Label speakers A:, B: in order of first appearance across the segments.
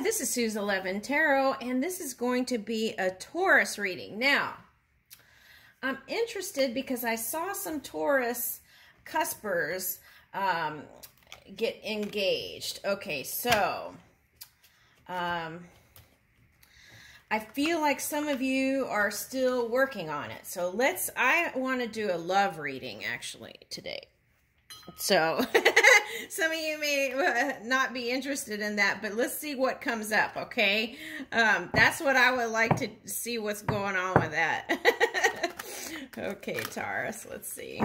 A: Hi, this is Suz 11 Tarot, and this is going to be a Taurus reading. Now, I'm interested because I saw some Taurus cuspers um, get engaged. Okay, so um, I feel like some of you are still working on it. So let's, I want to do a love reading actually today. So some of you may uh, not be interested in that, but let's see what comes up, okay? Um, that's what I would like to see what's going on with that. okay, Taurus, let's see.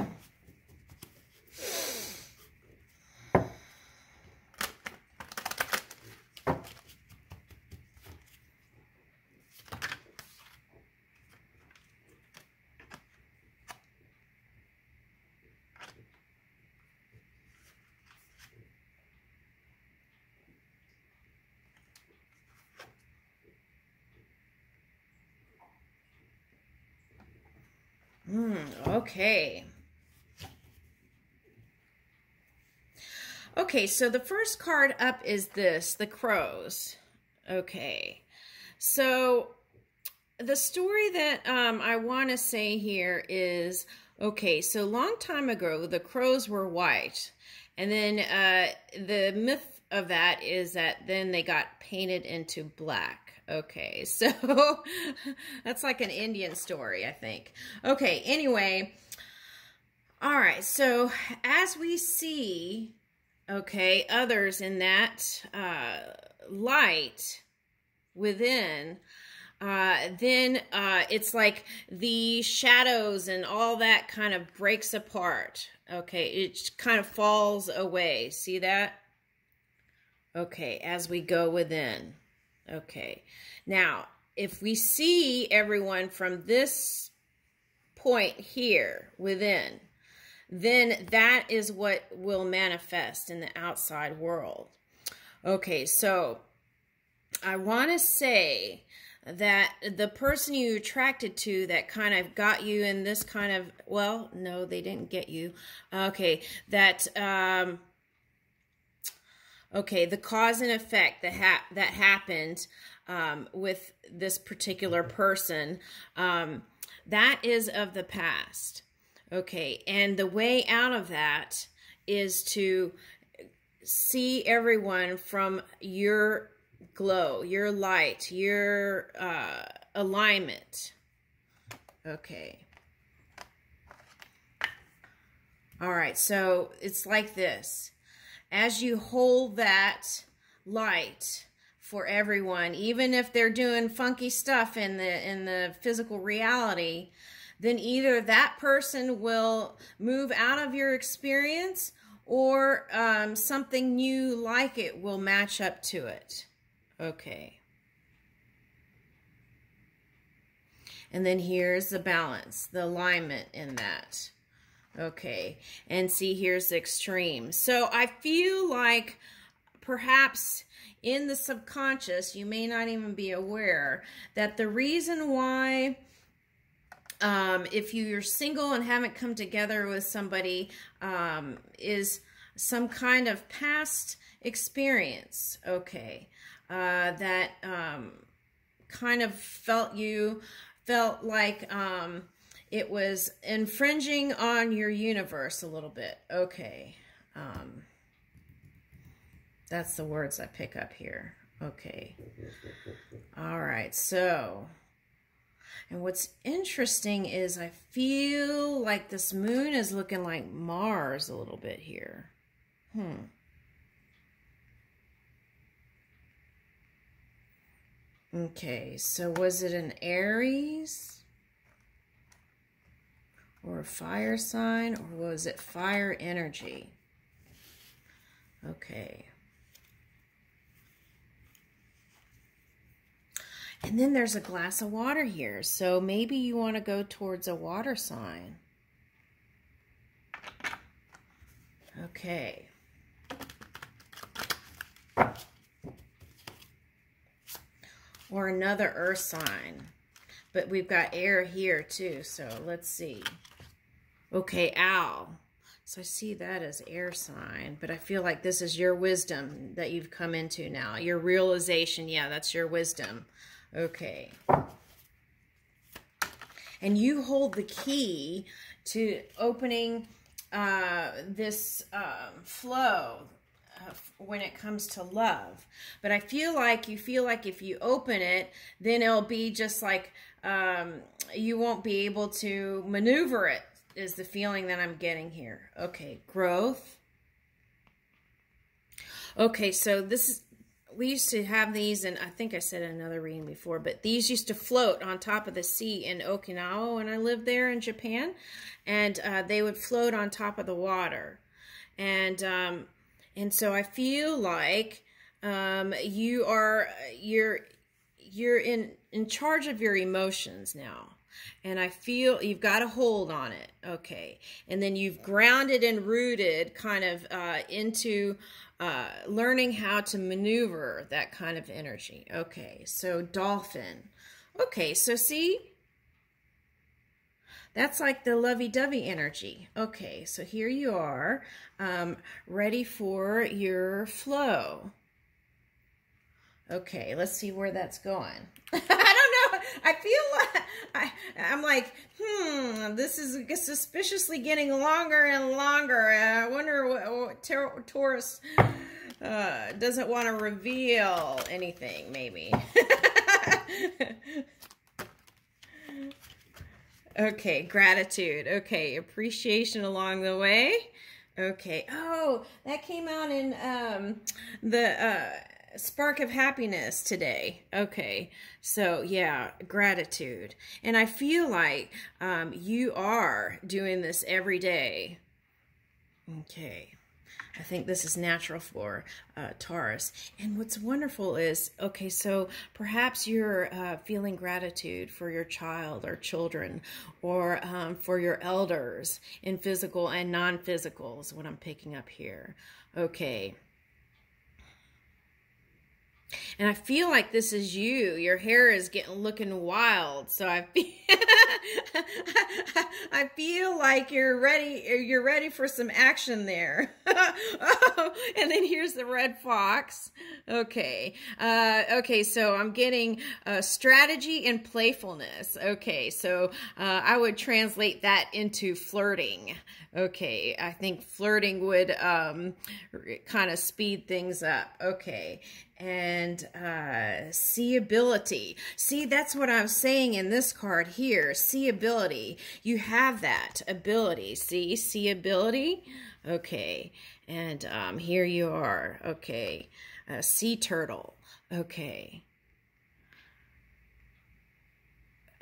A: Hmm, okay. Okay, so the first card up is this, the crows. Okay. So the story that um, I want to say here is, okay, so long time ago, the crows were white. And then uh, the myth of that is that then they got painted into black. Okay, so that's like an Indian story, I think. Okay, anyway, all right, so as we see, okay, others in that uh, light within, uh, then uh, it's like the shadows and all that kind of breaks apart. Okay, it kind of falls away. See that? Okay, as we go within. Okay. Now, if we see everyone from this point here within, then that is what will manifest in the outside world. Okay, so I want to say that the person you attracted to that kind of got you in this kind of, well, no, they didn't get you. Okay, that, um, okay, the cause and effect that ha that happened um, with this particular person, um, that is of the past. Okay, and the way out of that is to see everyone from your glow, your light, your uh, alignment. Okay. All right, so it's like this as you hold that light for everyone, even if they're doing funky stuff in the in the physical reality, then either that person will move out of your experience or um, something new like it will match up to it. Okay. And then here's the balance, the alignment in that. Okay, and see here's the extreme. So I feel like perhaps in the subconscious, you may not even be aware that the reason why um, if you're single and haven't come together with somebody um, is some kind of past experience, okay, uh, that um, kind of felt you, felt like um, it was infringing on your universe a little bit. Okay. Um, that's the words I pick up here. Okay. All right. So, and what's interesting is I feel like this moon is looking like Mars a little bit here. Hmm. Okay, so was it an Aries? Or a fire sign, or was it fire energy? Okay. And then there's a glass of water here, so maybe you want to go towards a water sign. Okay. Or another earth sign. But we've got air here too, so let's see. Okay, owl. So I see that as air sign, but I feel like this is your wisdom that you've come into now. Your realization, yeah, that's your wisdom. Okay. And you hold the key to opening uh, this um, flow uh, when it comes to love. But I feel like you feel like if you open it, then it'll be just like um, you won't be able to maneuver it is the feeling that I'm getting here. Okay, growth. Okay, so this is, we used to have these, and I think I said another reading before, but these used to float on top of the sea in Okinawa when I lived there in Japan, and uh, they would float on top of the water. And, um, and so I feel like um, you are, you're, you're in, in charge of your emotions now and I feel you've got a hold on it. Okay. And then you've grounded and rooted kind of uh, into uh, learning how to maneuver that kind of energy. Okay. So dolphin. Okay. So see, that's like the lovey-dovey energy. Okay. So here you are um, ready for your flow. Okay, let's see where that's going. I feel like I, I'm like, hmm, this is suspiciously getting longer and longer. I wonder what, what Taurus uh, doesn't want to reveal anything, maybe. okay, gratitude. Okay, appreciation along the way. Okay. Oh, that came out in um, the... Uh, spark of happiness today. Okay, so yeah, gratitude. And I feel like um, you are doing this every day. Okay. I think this is natural for uh, Taurus. And what's wonderful is, okay, so perhaps you're uh, feeling gratitude for your child or children or um, for your elders in physical and non-physical is what I'm picking up here. Okay. And I feel like this is you. Your hair is getting looking wild. So I feel, I feel like you're ready. You're ready for some action there. oh, and then here's the red fox. Okay. Uh, okay. So I'm getting uh, strategy and playfulness. Okay. So uh, I would translate that into flirting. Okay, I think flirting would um, kind of speed things up. Okay, and uh, seeability. See, that's what I'm saying in this card here. Seeability. You have that ability. See, seeability. Okay, and um, here you are. Okay, a sea turtle. Okay.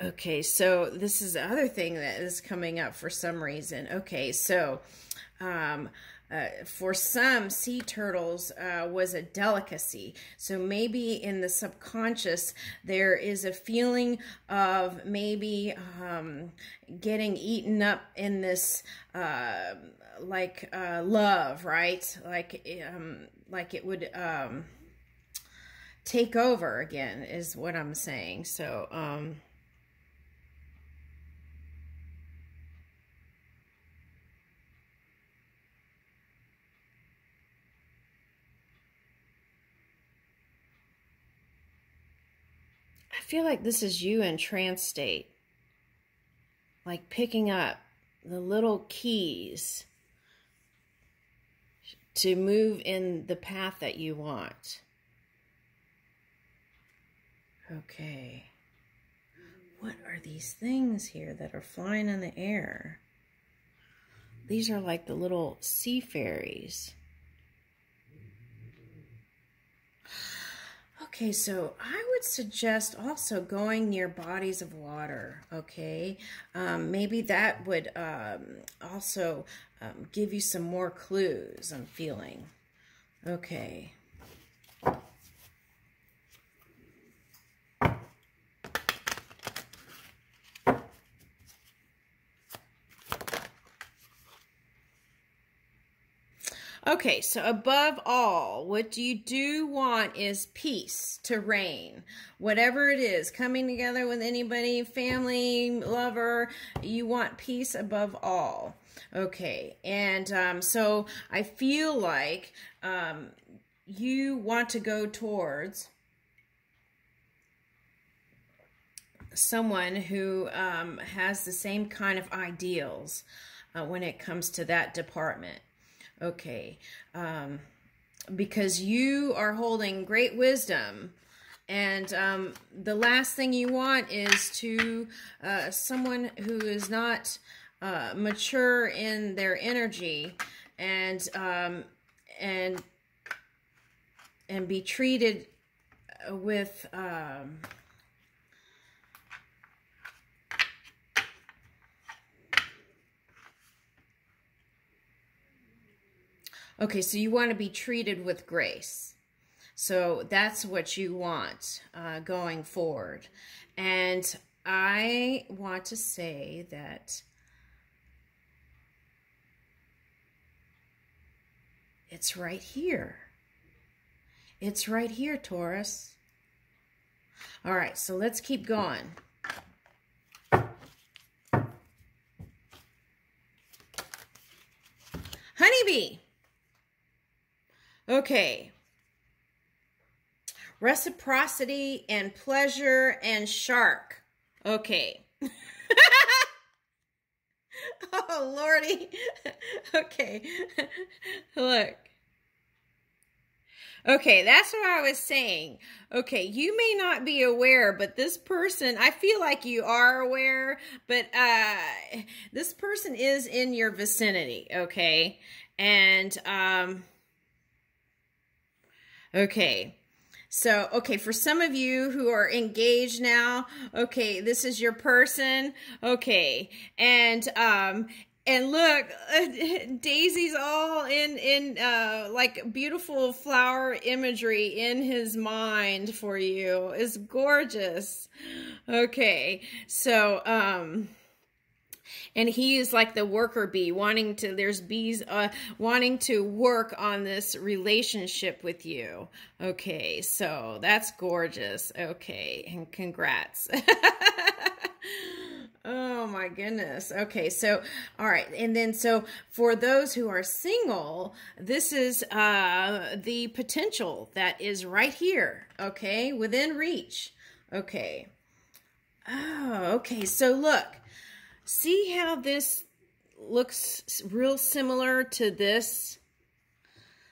A: Okay, so this is the other thing that is coming up for some reason. Okay, so um, uh, for some, sea turtles uh, was a delicacy. So maybe in the subconscious, there is a feeling of maybe um, getting eaten up in this uh, like uh, love, right? Like, um, like it would um, take over again is what I'm saying. So, um, feel like this is you in trance state. Like picking up the little keys to move in the path that you want. Okay. What are these things here that are flying in the air? These are like the little sea fairies. Okay, so I would suggest also going near bodies of water, okay? Um, maybe that would um, also um, give you some more clues, I'm feeling. Okay. Okay, so above all, what you do want is peace to reign. Whatever it is, coming together with anybody, family, lover, you want peace above all. Okay, and um, so I feel like um, you want to go towards someone who um, has the same kind of ideals uh, when it comes to that department. Okay, um, because you are holding great wisdom. And um, the last thing you want is to uh, someone who is not uh, mature in their energy and um, and and be treated with um, Okay, so you want to be treated with grace. So that's what you want uh, going forward. And I want to say that it's right here. It's right here, Taurus. All right, so let's keep going. Okay. Reciprocity and pleasure and shark. Okay. oh, Lordy. okay. Look. Okay, that's what I was saying. Okay, you may not be aware, but this person, I feel like you are aware, but uh this person is in your vicinity, okay? And um Okay. So, okay, for some of you who are engaged now, okay, this is your person. Okay. And, um, and look, daisies all in, in, uh, like beautiful flower imagery in his mind for you. It's gorgeous. Okay. So, um, and he is like the worker bee wanting to there's bees uh wanting to work on this relationship with you okay so that's gorgeous okay and congrats Oh my goodness. Okay, so all right, and then so for those who are single, this is uh the potential that is right here, okay, within reach. Okay. Oh, okay. So look, See how this looks real similar to this?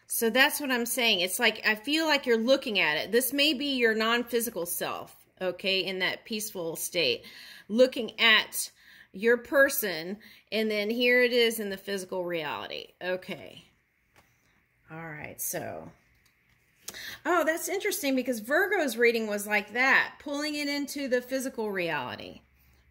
A: So that's what I'm saying. It's like, I feel like you're looking at it. This may be your non-physical self, okay, in that peaceful state. Looking at your person, and then here it is in the physical reality. Okay. All right, so... Oh, that's interesting because Virgo's reading was like that, pulling it into the physical reality.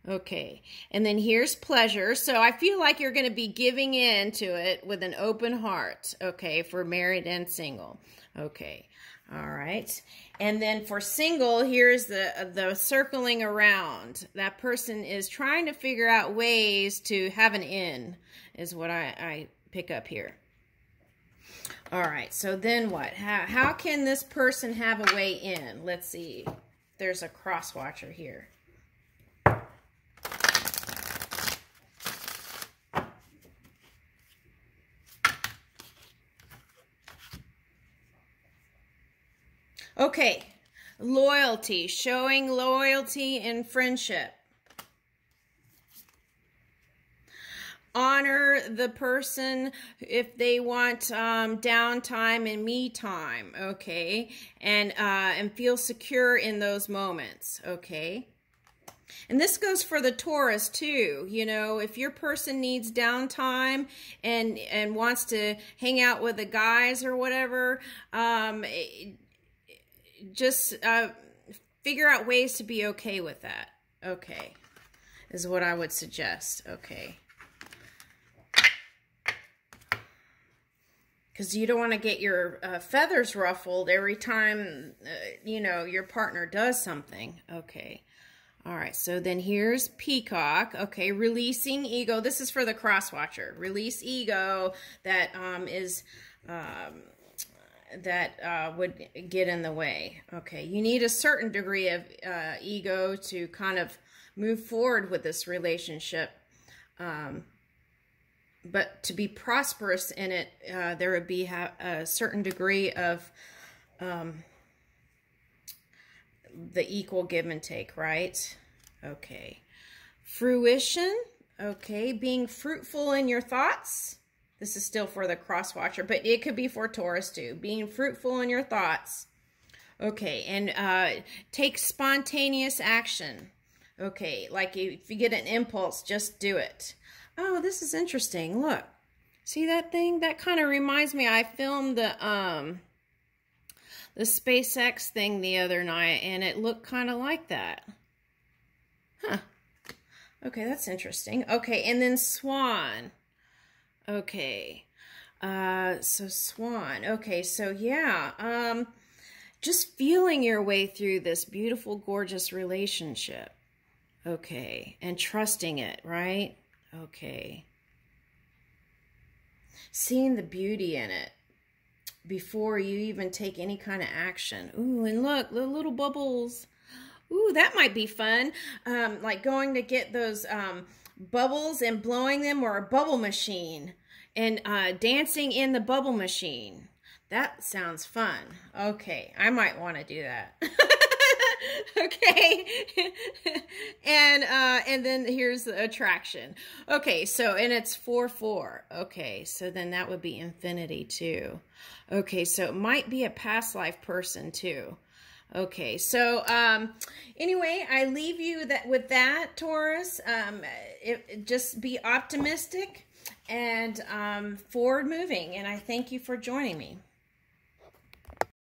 A: Okay, and then here's pleasure. So I feel like you're going to be giving in to it with an open heart, okay, for married and single. Okay, all right. And then for single, here's the, the circling around. That person is trying to figure out ways to have an in, is what I, I pick up here. All right, so then what? How, how can this person have a way in? Let's see. There's a cross watcher here. Okay, loyalty, showing loyalty in friendship. Honor the person if they want um, downtime and me time, okay? And, uh, and feel secure in those moments, okay? And this goes for the Taurus too. You know, if your person needs downtime and and wants to hang out with the guys or whatever, um, just uh, figure out ways to be okay with that. Okay, is what I would suggest. Okay. Because you don't want to get your uh, feathers ruffled every time, uh, you know, your partner does something. Okay. All right, so then here's Peacock. Okay, releasing ego. This is for the cross watcher. Release ego that um, is um, that uh, would get in the way. Okay, you need a certain degree of uh, ego to kind of move forward with this relationship. Um, but to be prosperous in it, uh, there would be a certain degree of um, the equal give and take, right? Okay. Fruition, okay. Being fruitful in your thoughts. This is still for the cross watcher, but it could be for Taurus too. Being fruitful in your thoughts. Okay, and uh, take spontaneous action. Okay, like if you get an impulse, just do it. Oh, this is interesting. Look. See that thing? That kind of reminds me. I filmed the um the SpaceX thing the other night, and it looked kind of like that. Huh. Okay, that's interesting. Okay, and then swan. Okay. Uh, so swan. Okay, so yeah. Um, just feeling your way through this beautiful, gorgeous relationship. Okay, and trusting it, right? Okay. Seeing the beauty in it before you even take any kind of action. Ooh, and look, the little bubbles. Ooh, that might be fun. Um, like going to get those um, bubbles and blowing them or a bubble machine and uh, dancing in the bubble machine. That sounds fun. Okay, I might want to do that. okay and uh and then here's the attraction okay so and it's four four okay so then that would be infinity too okay so it might be a past life person too okay so um anyway i leave you that with that taurus. Um it, just be optimistic and um forward moving and i thank you for joining me